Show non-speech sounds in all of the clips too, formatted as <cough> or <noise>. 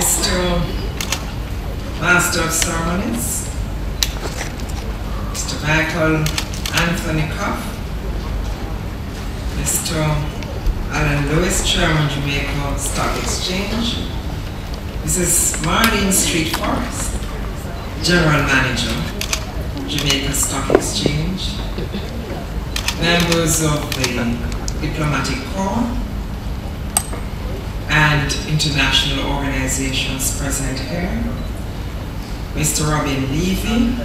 Mr. Master of Ceremonies, Mr. Michael Anthony Cuff, Mr. Alan Lewis, Chairman, Jamaica Stock Exchange, Mrs. Marlene Street Forrest, General Manager, Jamaica Stock Exchange, members of the Diplomatic Corps, and international organizations present here. Mr. Robin Levy,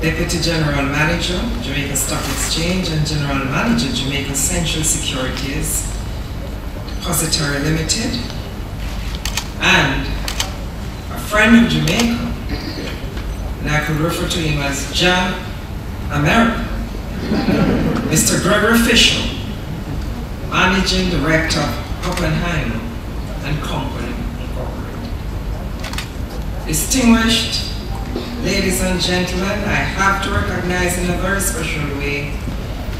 Deputy General Manager, Jamaica Stock Exchange and General Manager, Jamaica Central Securities, Depository Limited, and a friend of Jamaica, and I could refer to him as John America, <laughs> Mr. Gregory Fisher, Managing Director of Oppenheimer and Company Incorporated. Distinguished ladies and gentlemen, I have to recognize in a very special way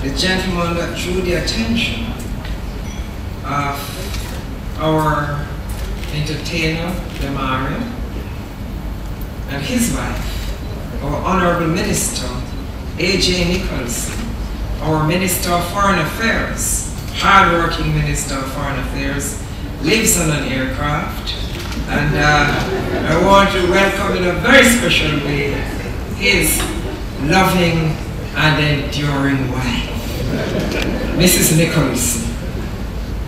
the gentleman that drew the attention of our entertainer, Damari, and his wife, our Honorable Minister, A.J. Nicholson, our Minister of Foreign Affairs, hardworking Minister of Foreign Affairs, lives on an aircraft. And uh, I want to welcome in a very special way his loving and enduring wife, Mrs. Nicholson.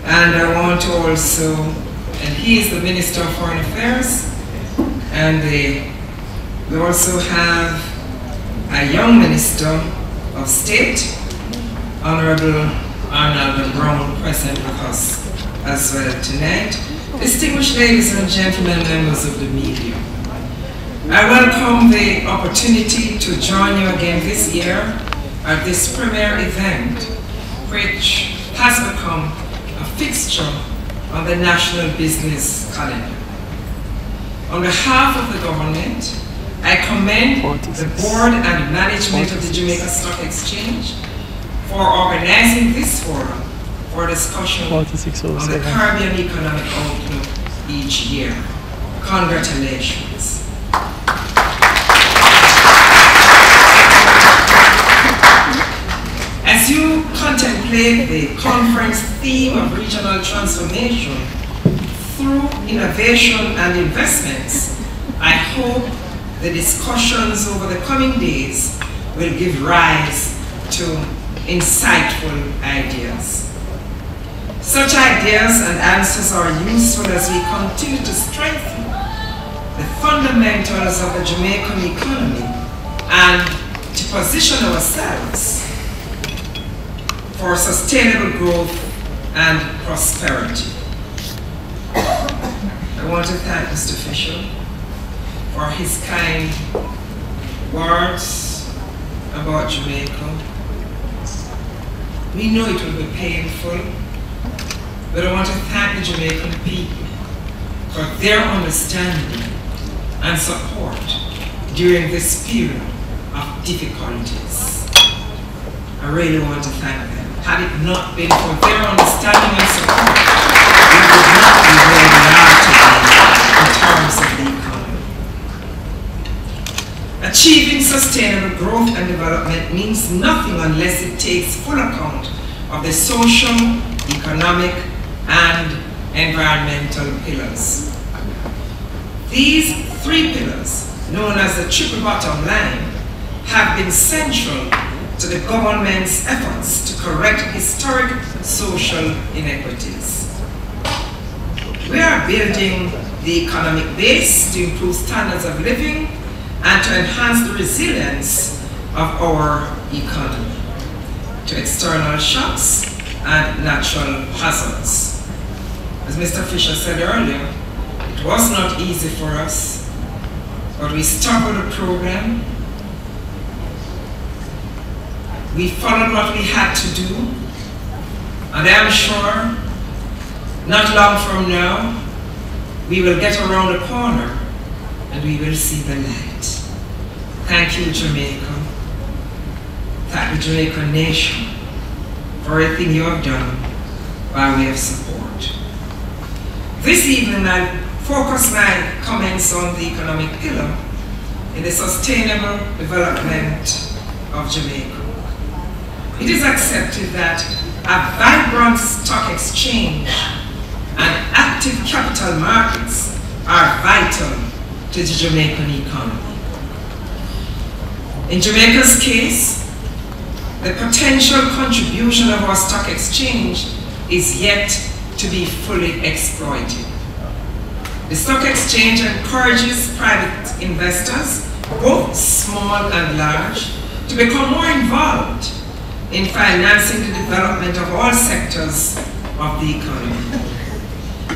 And I want to also, and he is the Minister of Foreign Affairs, and the, we also have a young Minister of State, Honorable Arnaldo Brown present with us as well tonight. Distinguished ladies and gentlemen, members of the media. I welcome the opportunity to join you again this year at this premier event, which has become a fixture on the national business calendar. On behalf of the government, I commend the board and management of the Jamaica Stock Exchange for organizing this forum for discussion on the Caribbean economic outlook each year. Congratulations. As you contemplate the conference theme of regional transformation through innovation and investments, I hope the discussions over the coming days will give rise to insightful ideas. Such ideas and answers are useful as we continue to strengthen the fundamentals of the Jamaican economy and to position ourselves for sustainable growth and prosperity. I want to thank Mr. Fisher for his kind words about Jamaica. We know it will be painful, but I want to thank the Jamaican people for their understanding and support during this period of difficulties. I really want to thank them. Had it not been for their understanding and support, we would not be where we are today in terms of the. Achieving sustainable growth and development means nothing unless it takes full account of the social, economic, and environmental pillars. These three pillars, known as the triple bottom line, have been central to the government's efforts to correct historic social inequities. We are building the economic base to improve standards of living and to enhance the resilience of our economy to external shocks and natural hazards. As Mr. Fisher said earlier, it was not easy for us, but we stuck with the program. We followed what we had to do, and I'm sure not long from now, we will get around the corner and we will see the light. Thank you, Jamaica. Thank the Jamaican nation for everything you have done by way of support. This evening I'll focus my comments on the economic pillar in the sustainable development of Jamaica. It is accepted that a vibrant stock exchange and active capital markets are vital to the Jamaican economy. In Jamaica's case, the potential contribution of our stock exchange is yet to be fully exploited. The stock exchange encourages private investors, both small and large, to become more involved in financing the development of all sectors of the economy.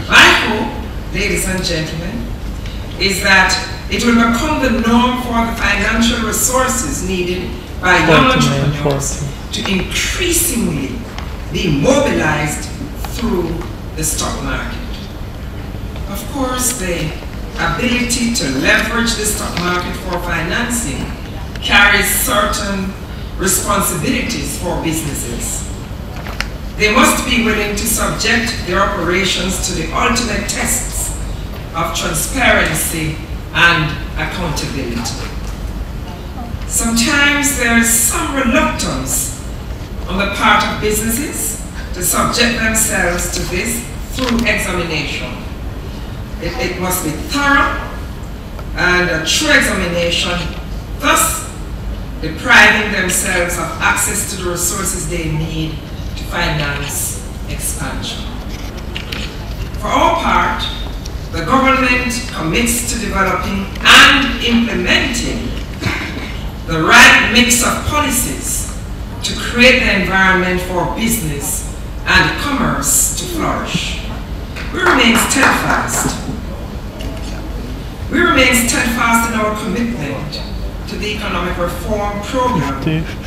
My hope, ladies and gentlemen, is that it will become the norm for the financial resources needed by young entrepreneurs to increasingly be mobilized through the stock market. Of course, the ability to leverage the stock market for financing carries certain responsibilities for businesses. They must be willing to subject their operations to the ultimate tests of transparency and accountability. Sometimes there is some reluctance on the part of businesses to subject themselves to this through examination. It, it must be thorough and a true examination, thus depriving themselves of access to the resources they need to finance expansion. For our part, the government commits to developing and implementing the right mix of policies to create the environment for business and commerce to flourish. We remain steadfast. We remain steadfast in our commitment to the economic reform program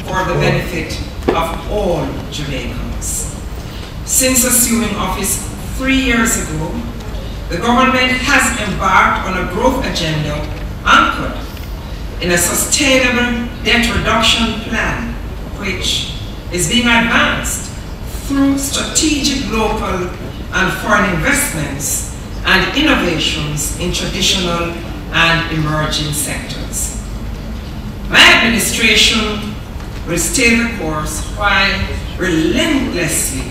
for the benefit of all Jamaicans. Since assuming office three years ago, the government has embarked on a growth agenda anchored in a sustainable debt reduction plan, which is being advanced through strategic local and foreign investments and innovations in traditional and emerging sectors. My administration will stay the course while relentlessly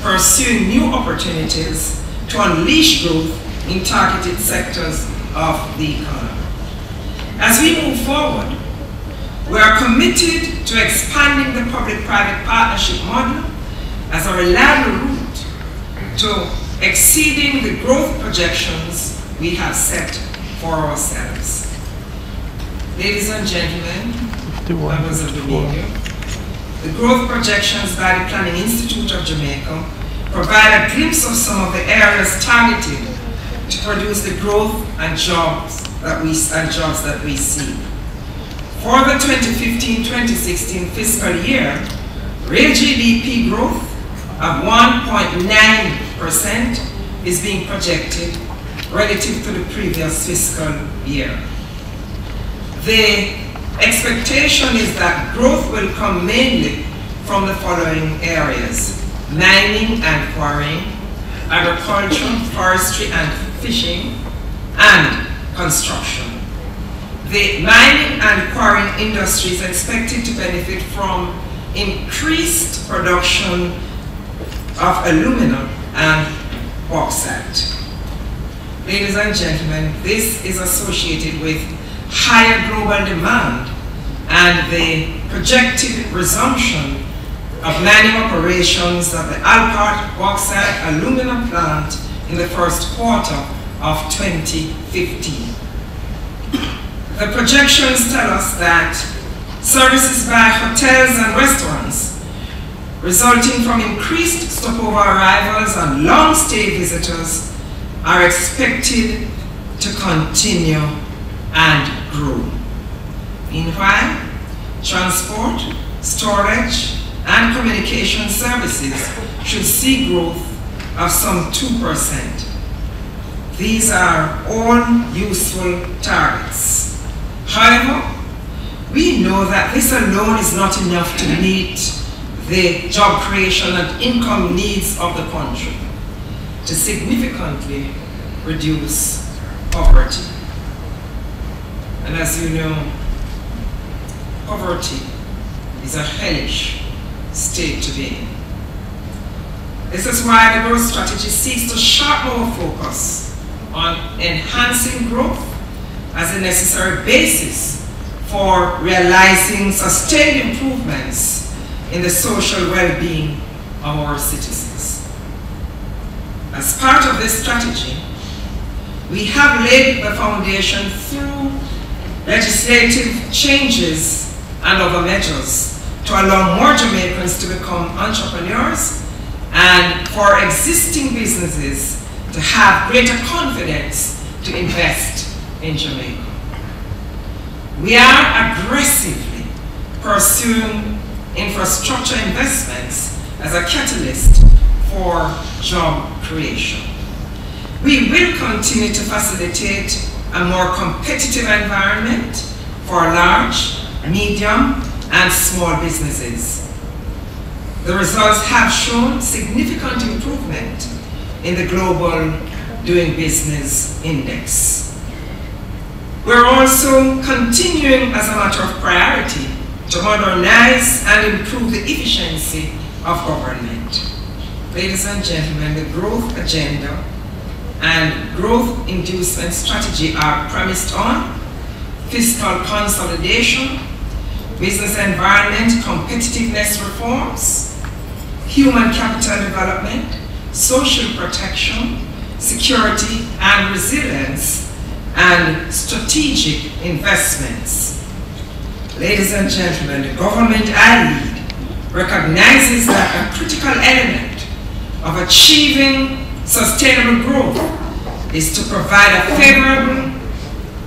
pursuing new opportunities to unleash growth in targeted sectors of the economy. As we move forward, we are committed to expanding the public-private partnership model as a reliable route to exceeding the growth projections we have set for ourselves. Ladies and gentlemen, members of the media, the growth projections by the Planning Institute of Jamaica provide a glimpse of some of the areas targeted to produce the growth and jobs that we and jobs that we see. For the 2015-2016 fiscal year, real GDP growth of 1.9% is being projected relative to the previous fiscal year. The expectation is that growth will come mainly from the following areas. Mining and quarrying, agriculture, forestry and fishing, and construction. The mining and quarrying industry is expected to benefit from increased production of aluminum and bauxite. Ladies and gentlemen, this is associated with higher global demand and the projected resumption of mining operations at the Alpart Bauxite Aluminum Plant in the first quarter of 2015. The projections tell us that services by hotels and restaurants resulting from increased stopover arrivals and long stay visitors are expected to continue and grow. Meanwhile, transport, storage, and communication services should see growth of some 2%. These are all useful targets. However, we know that this alone is not enough to meet the job creation and income needs of the country. To significantly reduce poverty. And as you know, poverty is a hellish state to be in. This is why the growth strategy seeks to sharpen our focus on enhancing growth as a necessary basis for realizing sustained improvements in the social well-being of our citizens. As part of this strategy, we have laid the foundation through legislative changes and other measures to allow more Jamaicans to become entrepreneurs and for existing businesses to have greater confidence to invest in Jamaica. We are aggressively pursuing infrastructure investments as a catalyst for job creation. We will continue to facilitate a more competitive environment for large, medium, and small businesses. The results have shown significant improvement in the Global Doing Business Index. We're also continuing as a matter of priority to modernize and improve the efficiency of government. Ladies and gentlemen, the growth agenda and growth inducement strategy are premised on fiscal consolidation, business environment competitiveness reforms, human capital development, social protection, security and resilience, and strategic investments. Ladies and gentlemen, the government I lead recognizes that a critical element of achieving sustainable growth is to provide a favorable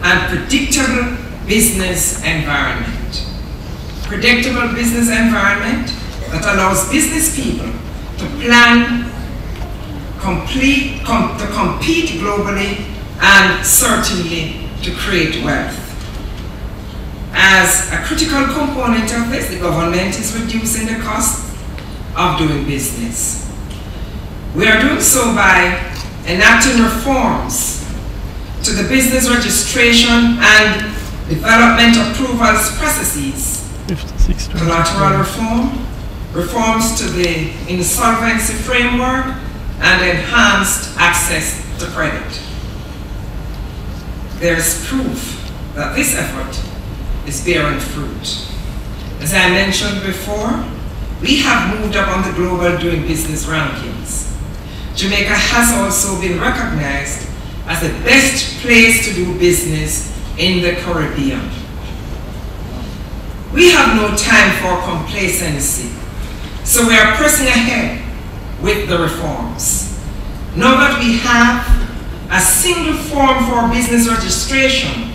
and predictable business environment. Predictable business environment that allows business people to plan, complete, com to compete globally and certainly to create wealth. As a critical component of this, the government is reducing the cost of doing business. We are doing so by enacting reforms to the business registration and development approvals processes, collateral reform, reforms to the insolvency framework, and enhanced access to credit there is proof that this effort is bearing fruit. As I mentioned before, we have moved up on the global doing business rankings. Jamaica has also been recognized as the best place to do business in the Caribbean. We have no time for complacency, so we are pressing ahead with the reforms. Now that we have a single form for business registration.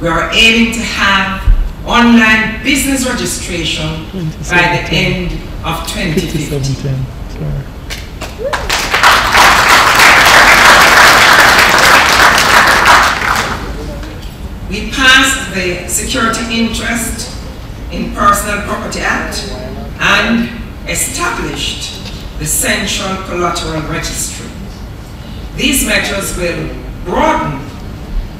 We are aiming to have online business registration by the end of 2015. We passed the Security Interest in Personal Property Act and established the Central Collateral Registry. These measures will broaden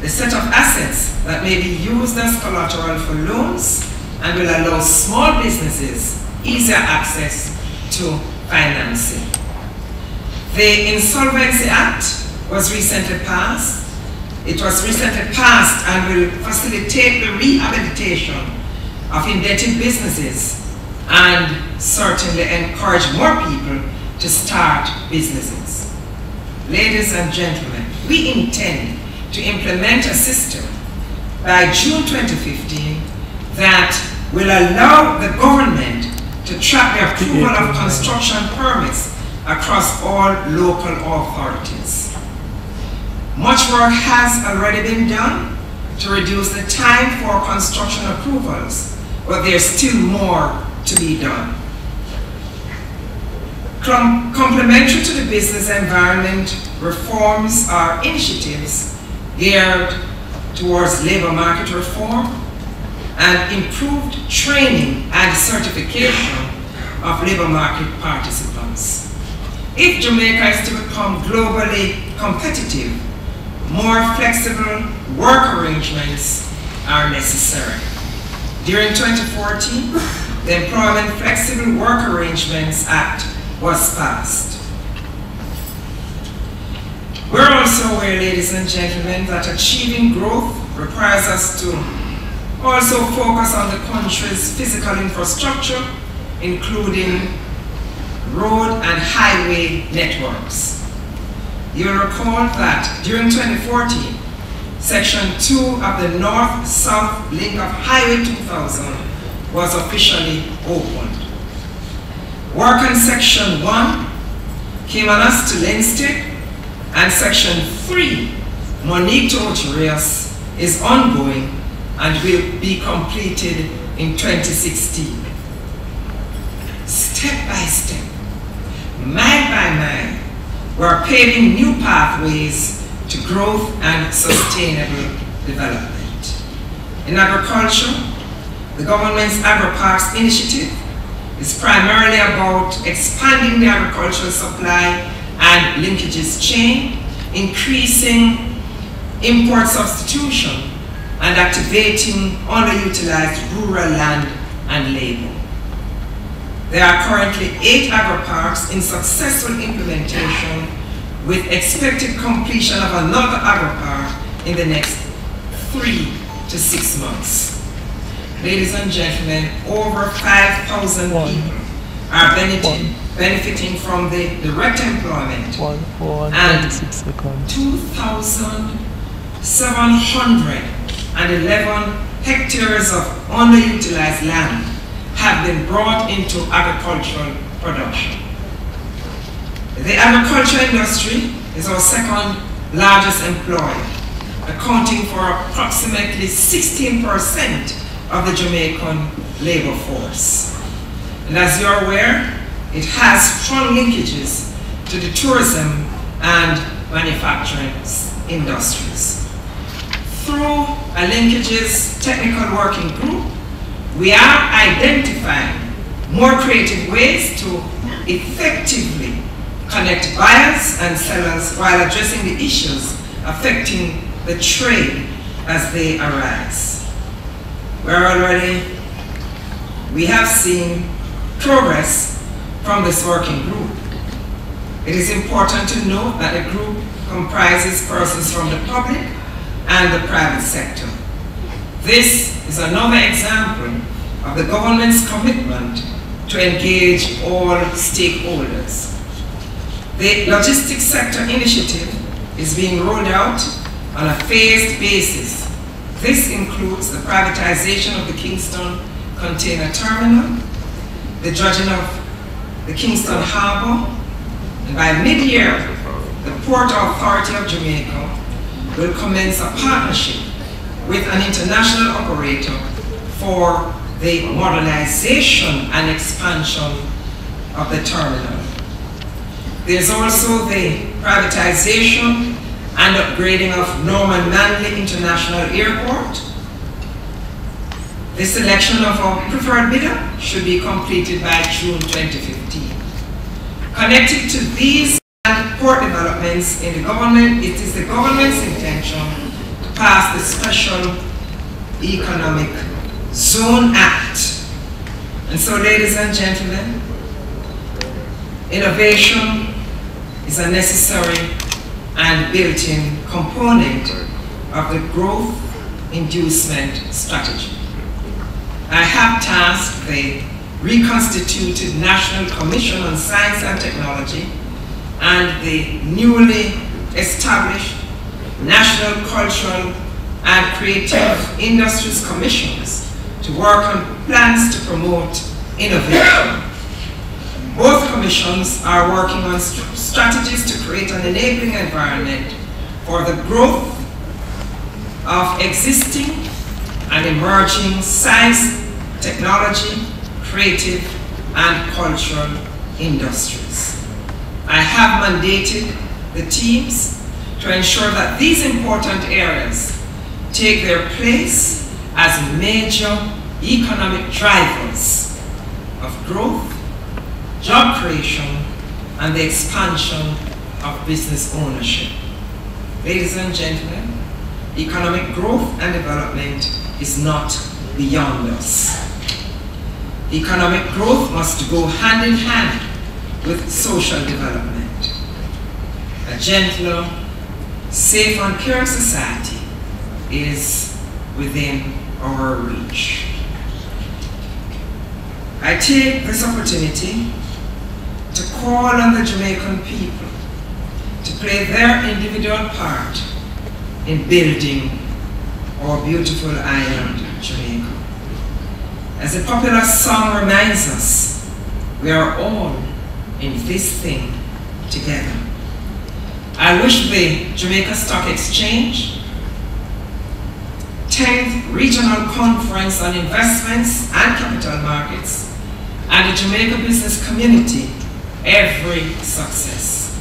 the set of assets that may be used as collateral for loans and will allow small businesses easier access to financing. The Insolvency Act was recently passed. It was recently passed and will facilitate the rehabilitation of indebted businesses and certainly encourage more people to start businesses. Ladies and gentlemen, we intend to implement a system by June 2015 that will allow the government to track the approval of construction permits across all local authorities. Much work has already been done to reduce the time for construction approvals, but there's still more to be done. Com complementary to the business environment, reforms are initiatives geared towards labor market reform and improved training and certification of labor market participants. If Jamaica is to become globally competitive, more flexible work arrangements are necessary. During 2014, the Employment Flexible Work Arrangements Act was passed. We're also aware, ladies and gentlemen, that achieving growth requires us to also focus on the country's physical infrastructure, including road and highway networks. You'll recall that during 2014, Section 2 of the North-South Link of Highway 2000 was officially opened. Work on Section 1 Caymanas to Linstead, and Section 3, Moneague to is ongoing and will be completed in 2016. Step by step, mile by mile, we're paving new pathways to growth and sustainable development. In agriculture, the government's AgriParks initiative is primarily about expanding the agricultural supply and linkages chain, increasing import substitution, and activating underutilized rural land and labor. There are currently eight agri-parks in successful implementation with expected completion of another agri-park in the next three to six months. Ladies and gentlemen, over 5,000 people are benefiting, benefiting from the direct employment. One, one, and 26 2,711 hectares of underutilized land have been brought into agricultural production. The agriculture industry is our second largest employer, accounting for approximately 16% of the Jamaican labor force. And as you're aware, it has strong linkages to the tourism and manufacturing industries. Through a linkages technical working group, we are identifying more creative ways to effectively connect buyers and sellers while addressing the issues affecting the trade as they arise. We're already, we have seen progress from this working group. It is important to note that the group comprises persons from the public and the private sector. This is another example of the government's commitment to engage all stakeholders. The logistics sector initiative is being rolled out on a phased basis. This includes the privatization of the Kingston Container Terminal, the dredging of the Kingston Harbor, and by mid-year, the Port Authority of Jamaica will commence a partnership with an international operator for the modernization and expansion of the terminal. There's also the privatization and upgrading of Norman Manley International Airport. The selection of our preferred bidder should be completed by June 2015. Connected to these port developments in the government, it is the government's intention to pass the Special Economic Zone Act. And so, ladies and gentlemen, innovation is a necessary and built-in component of the growth inducement strategy. I have tasked the reconstituted National Commission on Science and Technology and the newly established National Cultural and Creative Industries Commissions to work on plans to promote innovation. Both commissions are working on st strategies to create an enabling environment for the growth of existing and emerging science, technology, creative, and cultural industries. I have mandated the teams to ensure that these important areas take their place as major economic drivers of growth, job creation, and the expansion of business ownership. ladies and gentlemen, economic growth and development is not beyond us. Economic growth must go hand in hand with social development. A gentler, safe and caring society is within our reach. I take this opportunity to call on the Jamaican people to play their individual part in building our beautiful island, Jamaica. As a popular song reminds us, we are all in this thing together. I wish the Jamaica Stock Exchange 10th Regional Conference on Investments and Capital Markets and the Jamaica business community every success.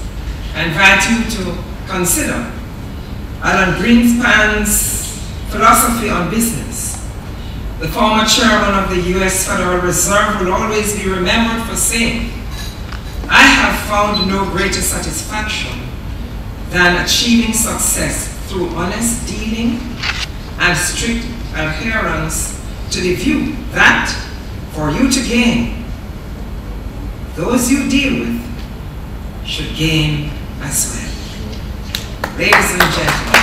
I invite you to consider Alan Greenspan's philosophy on business. The former chairman of the US Federal Reserve will always be remembered for saying, I have found no greater satisfaction than achieving success through honest dealing and strict adherence to the view that for you to gain, those you deal with should gain as well. Ladies and gentlemen,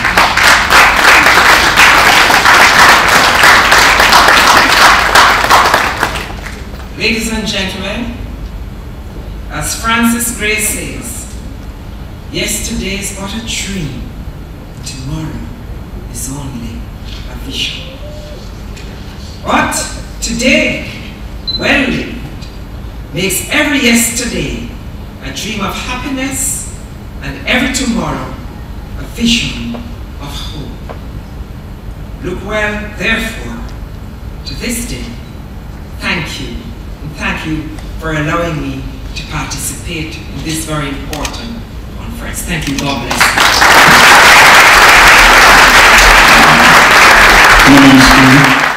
Ladies and gentlemen, as Francis Gray says, yesterday is but a dream, tomorrow is only a vision. But today, well lived, makes every yesterday a dream of happiness and every tomorrow a vision of hope. Look well, therefore, to this day. Thank you, and thank you for allowing me to participate in this very important conference. Thank you, God bless you.